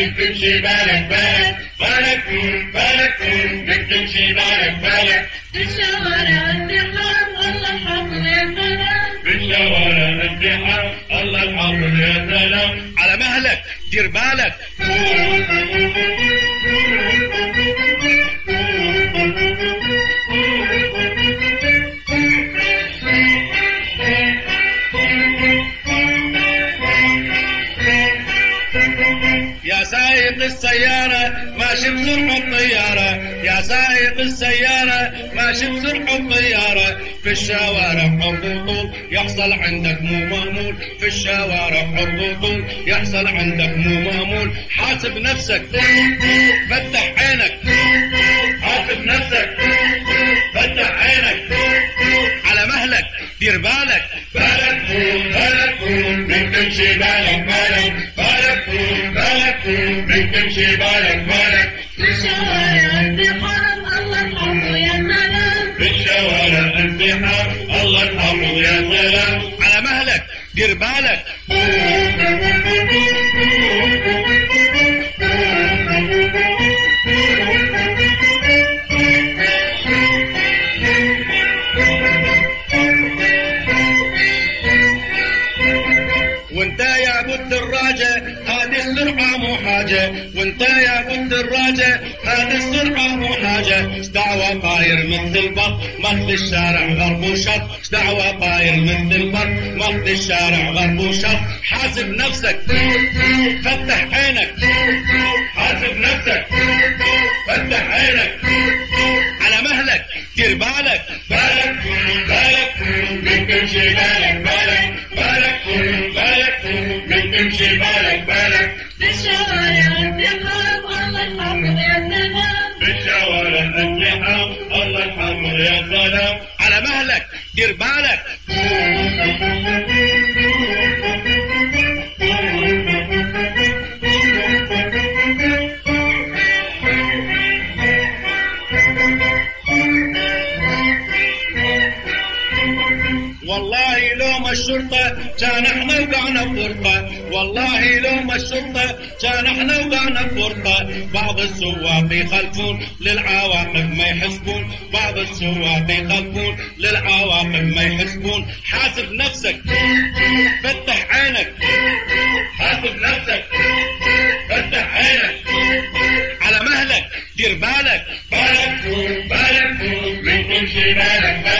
من تمشي بالك بالك بالك بالك من تمشي بالك بالك. في الشوارع الزحام الله حافظ يا سلام. في الشوارع ازدحام الله يحافظ يا سلام. على مهلك دير بالك. سايق السيارة ماشي بسرعة الطيارة. يا سايق السيارة ماشي بسرعة الطيارة. في الشوارع حب يحصل عندك مو مأمول في الشوارع حب يحصل عندك مو مأمول حاسب نفسك فتح عينك. حاسب نفسك فتح عينك. على مهلك دير بالك. بالك بالك من تمشي بالك بالك. من تمشي بالك بالك في الشوارع الزحام الله حافظ يا سلام في الشوارع ازدحام الله يحافظ يا سلام على مهلك دير بالك وانت يا ابو مو حاجة وانت يا ابو الدراجة هذه السرعة مو حاجة دعوة طاير مثل البط مثل الشارع غرب إيش دعوة طاير مثل البط مثل الشارع غرب وشرق حاسب نفسك فتح عينك حاسب نفسك فتح عينك على مهلك دير بالك بالك بالك من تمشي بالك بالك بالك بالك من تمشي بالك الزحام الله حافظ يا سلام في الشوارع ازدحام الله يحفظ يا سلام على مهلك دير بالك. والله لو ما الشرطة كان إحنا وقعنا بفرقة والله لو ما الشرطة كان إحنا وقعنا بفرقة بعض السواق يخلفون للعواقب ما يحسبون. بعض السواق يخلفون للعواقب ما يحسبون. حاسب نفسك فتح عينك. حاسب نفسك فتح عينك. على مهلك دير بالك. بالك بالك من من تمشي بالك.